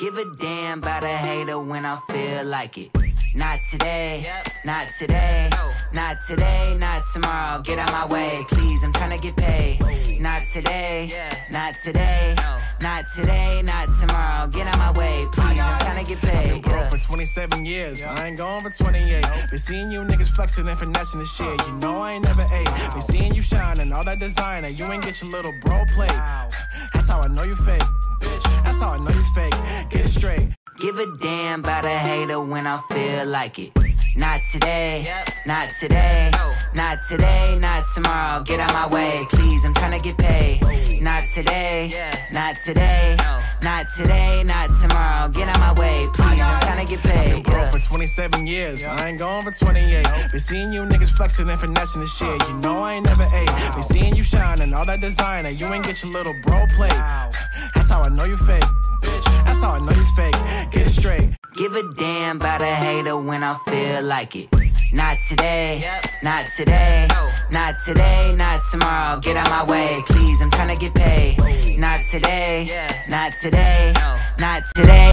Give a damn about a hater when I feel like it. Not today, not today, not today, not tomorrow. Get out my way, please. I'm trying to get paid. Not today, not today, not today, not tomorrow. Get out my way, please. I'm trying to get paid. i been Broke for 27 years, I ain't going for 28. Been seeing you niggas flexing and finessing the shit. You know I ain't never ate. Been seeing you shining, all that designer. You ain't get your little bro plate. That's how I know you fake. Give a damn about a hater when I feel like it. Not today, not today, not today, not tomorrow. Get out my way, please. I'm trying to get paid. Not today, not today, not today, not tomorrow. Get out my way, please. I'm trying to get paid. i been Broke for 27 years, I ain't going for 28. Been seeing you niggas flexing and finessing the shit. You know I ain't never ate. Been seeing you shining, all that designer. You ain't get your little bro plate. That's how I know you fake. Bitch, that's Give a damn about a hater when I feel like it. Not today, not today, not today, not tomorrow. Get out my way, please. I'm trying to get paid. Not today, not today, not today,